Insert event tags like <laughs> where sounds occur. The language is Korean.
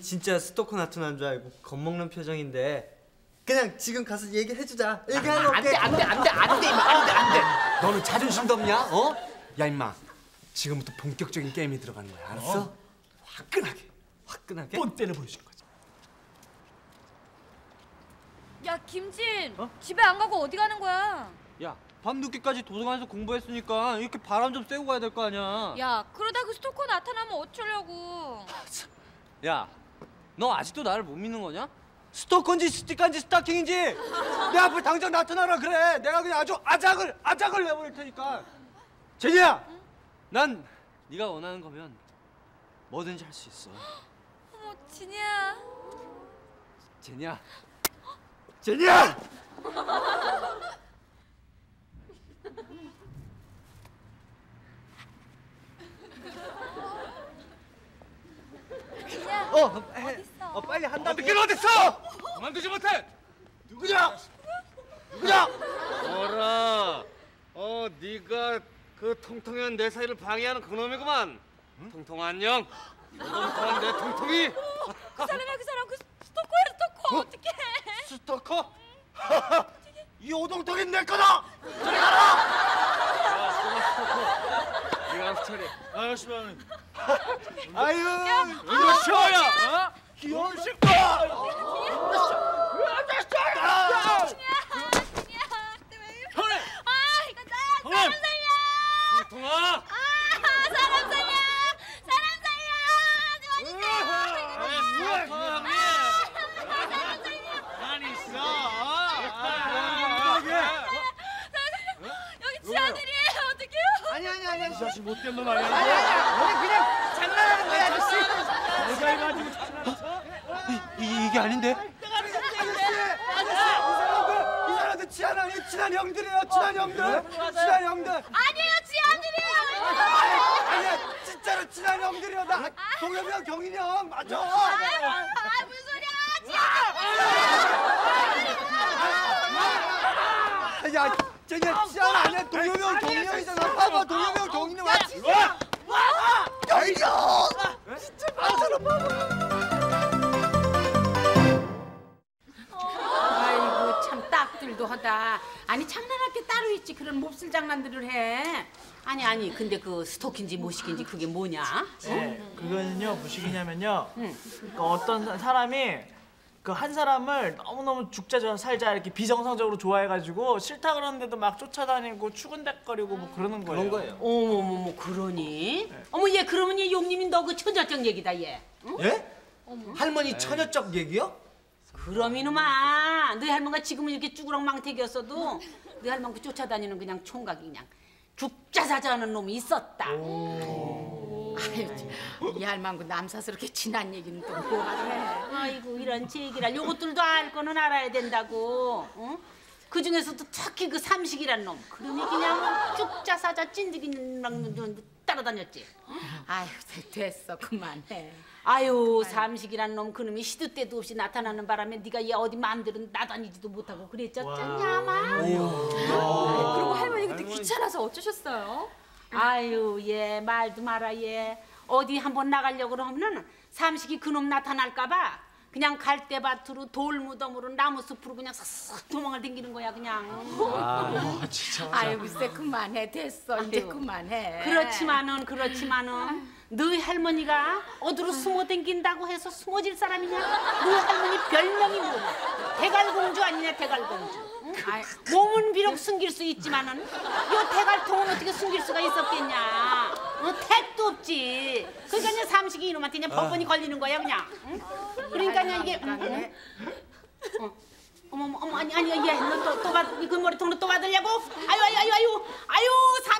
진짜 스토커 나타난 줄 알고 겁먹는 표정인데 그냥 지금 가서 얘기해주자. 얘기하면 안돼 안돼 안돼 안돼 임마. 안돼 안돼. 너는 자존심도 없냐? 어? 야 임마. 지금부터 본격적인 게임이 들어가는 거야. 알았어? 화끈하게. 화끈하게? 뻔때를 보여주는 거지. 야 김진. 집에 안 가고 어디 가는 거야? 야 밤늦게까지 도서관에서 공부했으니까 이렇게 바람 좀 쐬고 가야 될 거 아니야. 야 그러다 그 스토커 나타나면 어쩌려고? 야, 너 아직도 나를 못 믿는 거냐? 스토커인지 스티커인지 스타킹인지 내 앞에 당장 나타나라 그래. 내가 그냥 아주 아작을 아작을 내버릴 테니까. 제니야, 난 네가 원하는 거면 뭐든지 할 수 있어. 어머 진이야. 제니야, 제니야. 진이야. 어, 해, 어딨 어? 어 빨리 한다고. 어떻게 어딨어? 그만두지 못해 누구냐? 누구냐? 어라, 어 네가 그 통통한 내 사이를 방해하는 그놈이구만. 통통 안녕. 통통한 내 통통이. 그 사람이야 그 사람 그 스토커야 스토커 어? 떡해 스토커? <laughs> 이 오동통인 내 거다. 네가 알아서 차례. 아저씨만 아유, 이거 쉬어야. 어? 진이야 왜 이래? 아 사람 살려. 아 사람 살려. 어디 있어? 사람 살려. 가만히 있어. 여기 지하들이에요 어떡해요? 아니 아니 아니. 이 자식 못된 놈 아니야 아니 아니. 우리 그냥 장난하는 거야 아저씨. 모자 해가지고 이, 이게 아닌데? 아저씨, 아저씨, 이 사람들, 이 사람들 친한 아니 친한 형들이에요, 친한 형들, 친한 형들. 아니에요 지하들이에요. 아니야, 진짜로 친한 형들이요. 나 동엽이 형, 경인이 형 맞아. 아 무슨 소리야? 야, 쟤네 친한 아니야. 동엽이 형, 경인이 형이잖아. 봐봐, 동엽이 형, 경인이 와. 진짜. 와, 경인이 형. 진짜 맞아, 봐봐. 딱들도 하다. 아니 장난할 게 따로 있지 그런 몹쓸 장난들을 해. 아니 아니 근데 그 스토킹인지 모식인지 그게 뭐냐? 네, 그거는요 무식이냐면요. 그 어떤 사- 사람이 그 한 사람을 너무너무 죽자 살자 이렇게 비정상적으로 좋아해가지고 싫다 그러는데도 막 쫓아다니고 추근댔거리고 뭐 그러는 거예요. 그런 거예요. 어머머머 그러니? 어머 얘 그러면 얘 용님이 너 그 천자적 얘기다 얘. 응? 예? 할머니 처녀적 얘기요? 그럼 이놈아 너희 할머니가 지금은 이렇게 쭈그렁망태기였어도 너희 할머니 그 쫓아다니는 그냥 총각이 그냥 죽자사자하는 놈이 있었다. 아유, 이 할망구 남사스럽게 친한 얘기는 또 뭐가 해? 아이고 이런 제기랄 요것들도 알 거는 알아야 된다고. 응? 그 중에서도 특히 그 삼식이란 놈. 그놈이 그냥 쭉자사자 찐득이랑 따라다녔지. 아유, 됐어, 그만해. 아유 삼식이란 놈 그놈이 시도 때도 없이 나타나는 바람에 네가 얘 어디 마음대로 나다니지도 못하고 그랬었잖냐마. 그리고 할머니 그때 귀찮아서 어쩌셨어요? 아유 얘 말도 마라 얘 어디 한번 나가려고 그러면은 삼식이 그놈 나타날까봐 그냥 갈대밭으로 돌무덤으로 나무 숲으로 그냥 싹싹 도망을 댕기는 거야 그냥 아유, 글쎄, 그만해. 됐어, 이제 아유. 그만해. 그렇지만은 그렇지만은 너희 할머니가 어디로 숨어 댕긴다고 해서 숨어질 사람이냐 너희 할머니 별명이 뭐냐 대갈공주 아니냐 대갈공주 응? 아이, 몸은 비록 숨길 수 있지만은 요 대갈통은 어떻게 숨길 수가 있었겠냐 어, 택도 없지 그러니까 그냥 삼식이 이놈한테 그냥 번번이 걸리는 거야 그냥 응? 그러니까 그냥 이게 음, 음. 어. 어머 어머 어머 아니 아니 얘 너또또 받, 그 머리통으로 또 받으려고 아유 아유 아유 아유 아유 삼